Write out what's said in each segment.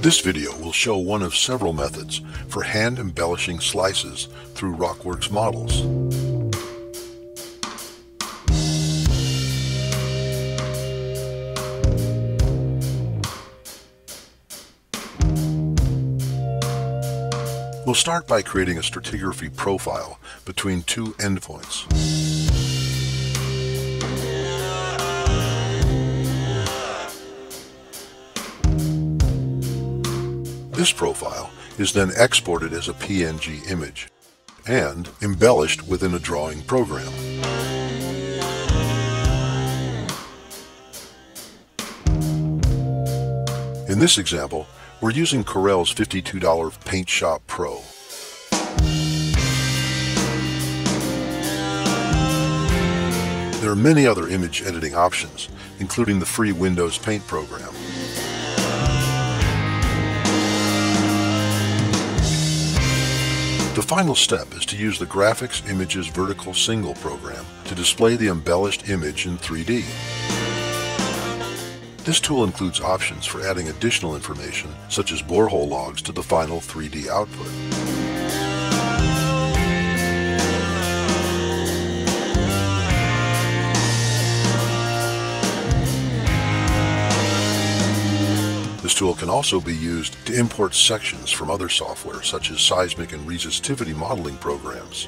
This video will show one of several methods for hand embellishing slices through Rockworks models. We'll start by creating a stratigraphy profile between two endpoints. This profile is then exported as a PNG image and embellished within a drawing program. In this example, we're using Corel's $52 Paint Shop Pro. There are many other image editing options, including the free Windows Paint program. The final step is to use the Graphics Images Vertical Single program to display the embellished image in 3D. This tool includes options for adding additional information, such as borehole logs to the final 3D output. This tool can also be used to import sections from other software such as seismic and resistivity modeling programs.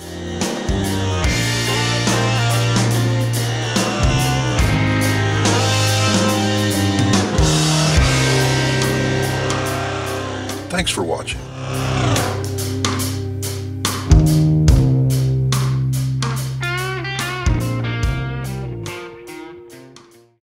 Thanks for watching.